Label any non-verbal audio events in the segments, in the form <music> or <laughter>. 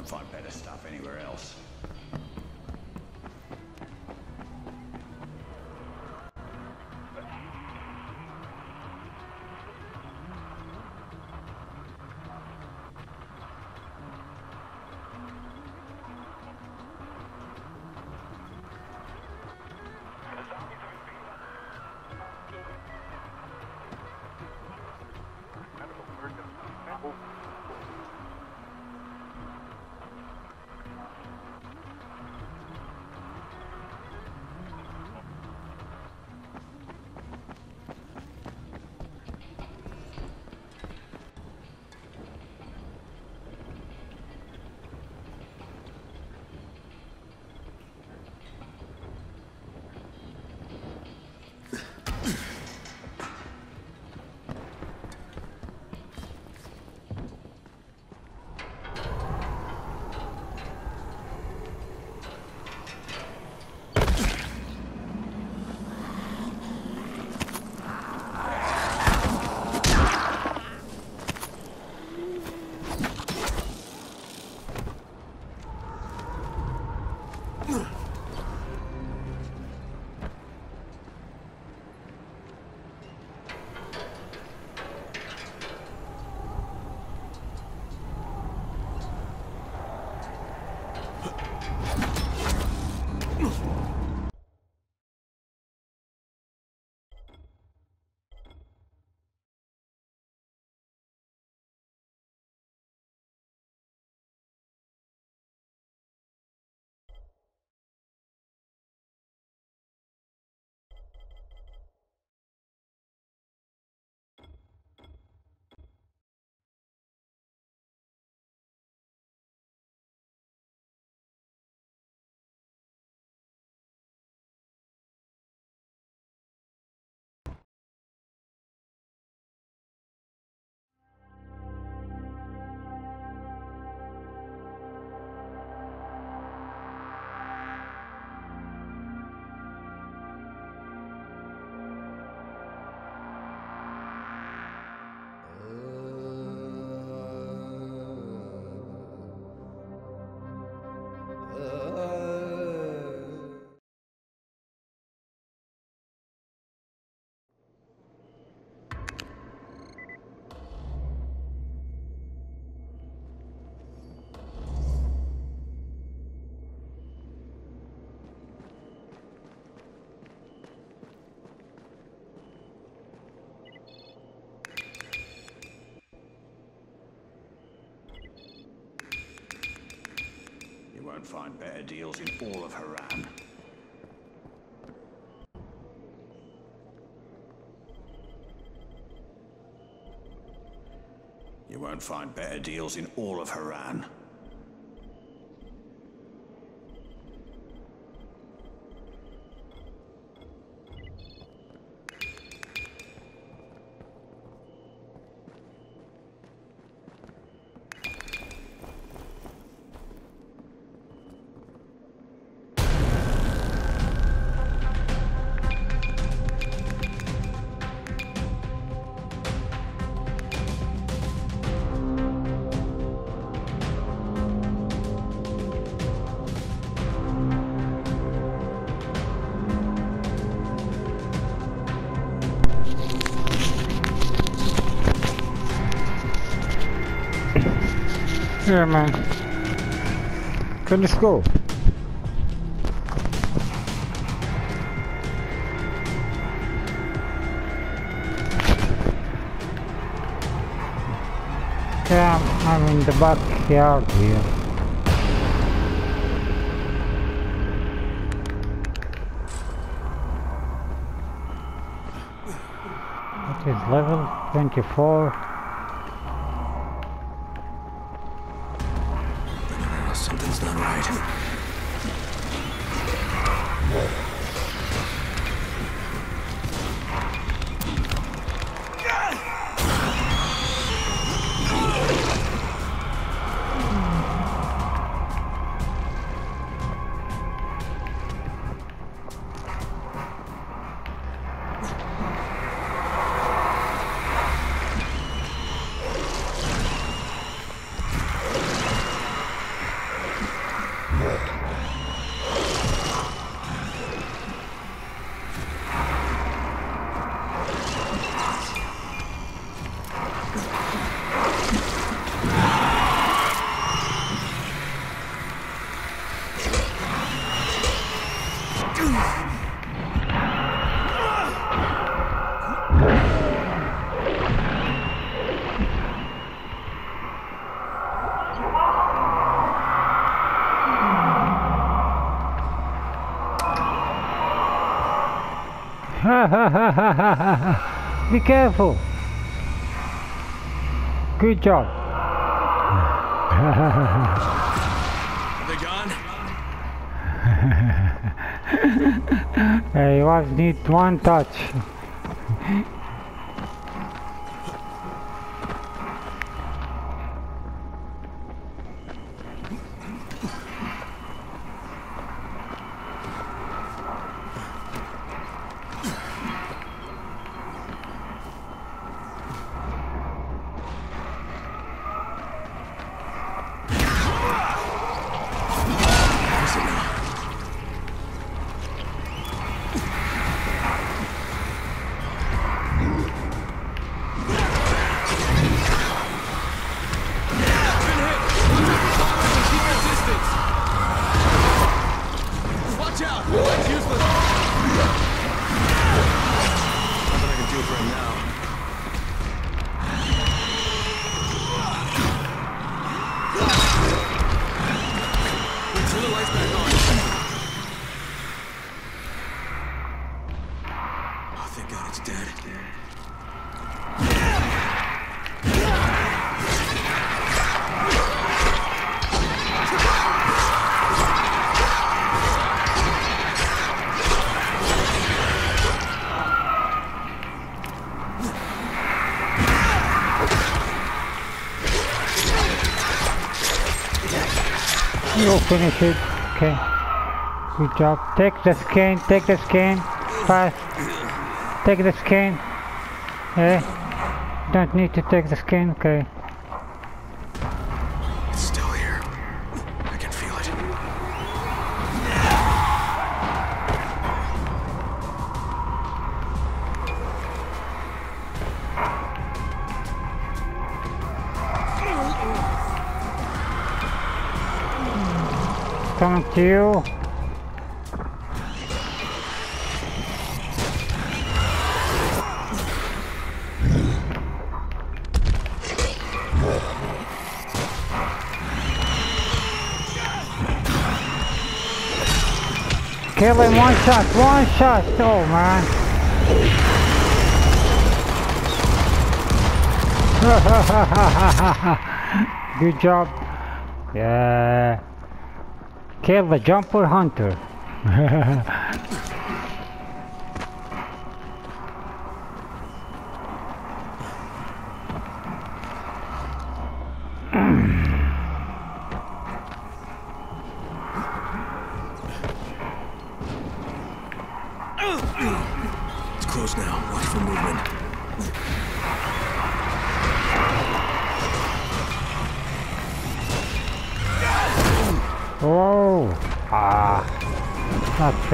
won't find better stuff anywhere else. Won't find better deals in all of Harran. You won't find better deals in all of Harran. Yeah, man. Okay, let's go. Yeah, I'm in the backyard here. It is level 24. <laughs> Be careful. Good job. They gone? <laughs> Hey, was need one touch. God it's dead. You finish it. Okay. Good job. Take the scan. Take the scan. Fast. Take the scan. Eh? Don't need to take the scan. Okay. It's still here. I can feel it. Coming to you. Kill him one shot, one shot. Oh man. <laughs> Good job. Yeah. Kill the jumper hunter. <laughs>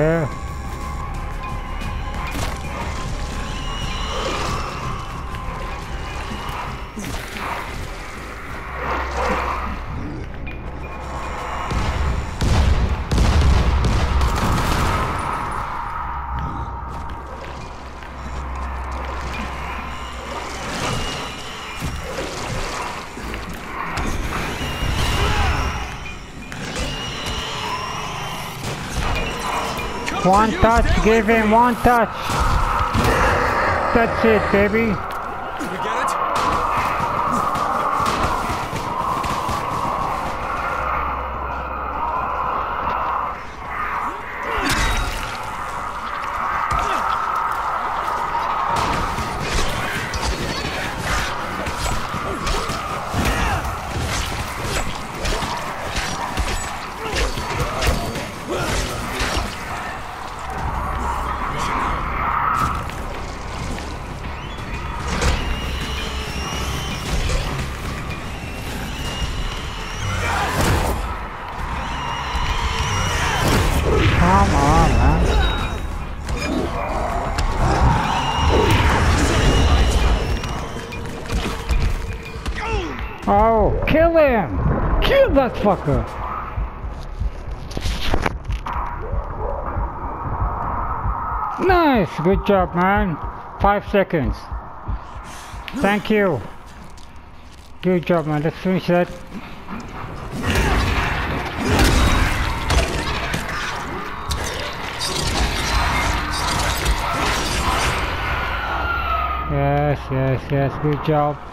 not One touch, give him one touch. That's it, baby. Oh, kill him! Kill that fucker! Nice, good job, man. Five seconds. Thank you. Good job, man. Let's finish that. Yes, yes, yes, good job.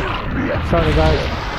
Tried. Sorry guys.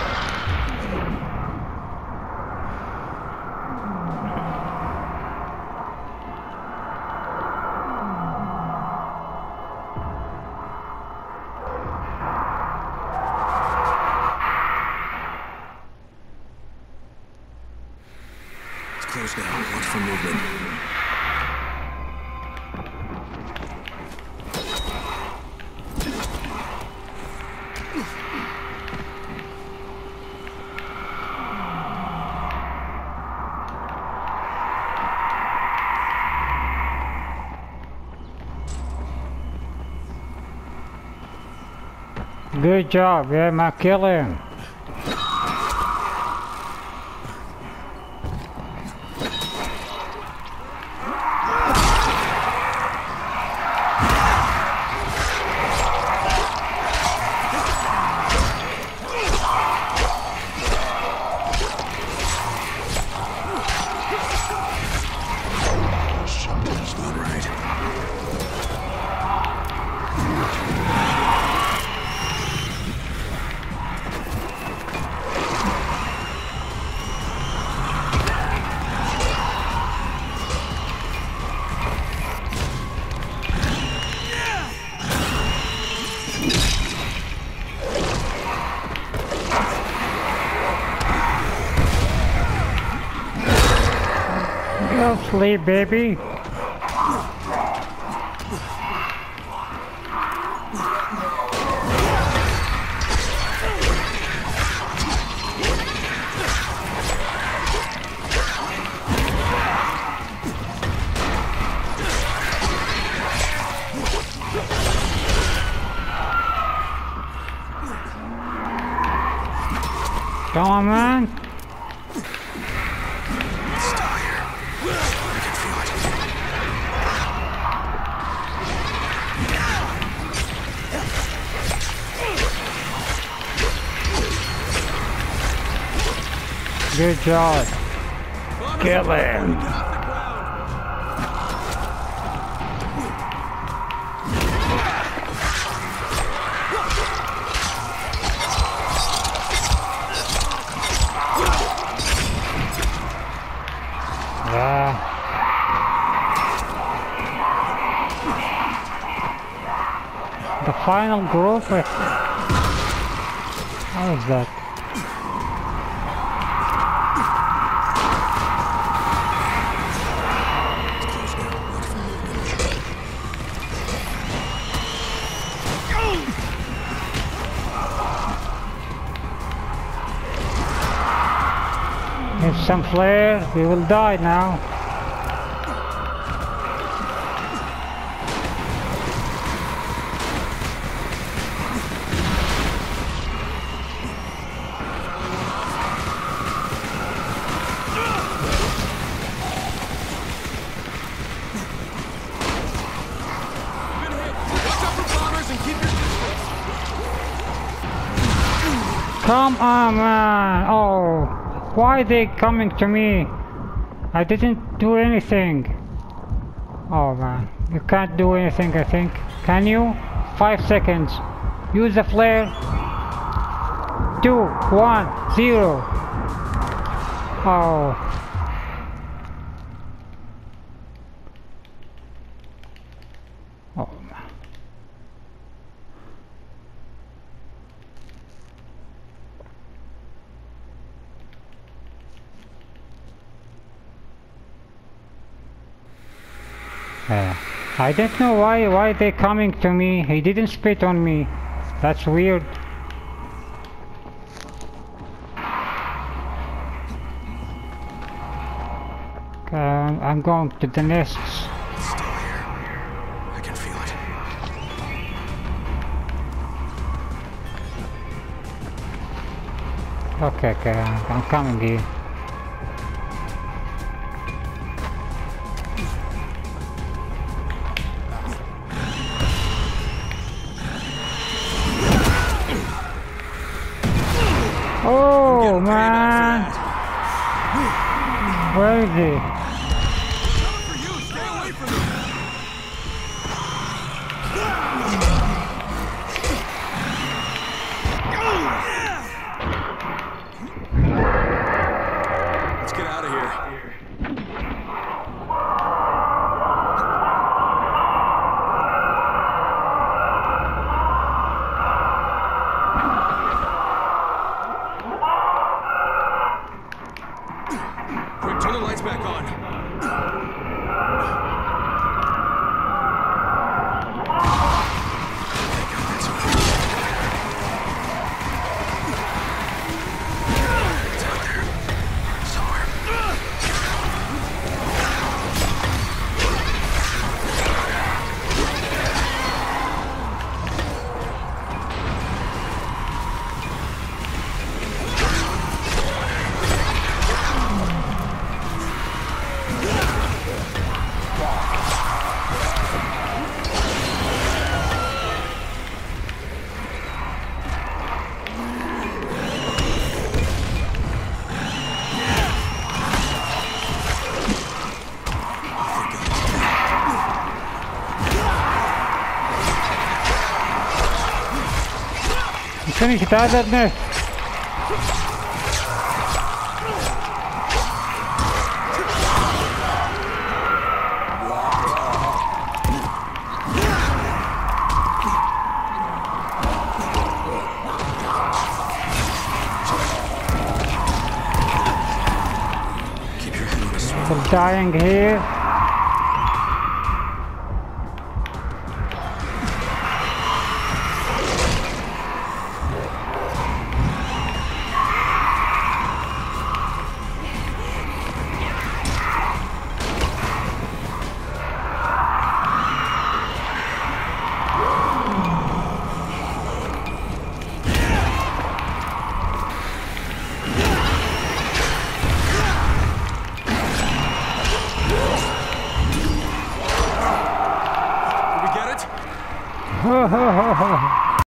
Good job, yeah, my killing. Baby. Come on, man. Good job. Kill him. Off the. Final group. uh, How is that? Some flare, we will die now. Come on, man. Oh, why are they coming to me? I didn't do anything. Oh, man. You can't do anything, I think. Can you? Five seconds. Use the flare. Two, one, zero. Oh. Yeah. I don't know why why they coming to me. He didn't spit on me. That's weird. Um, I'm going to the nests. Still here. I can feel it. Okay, okay, I'm coming here. Man, for on a swivel. They're dying here.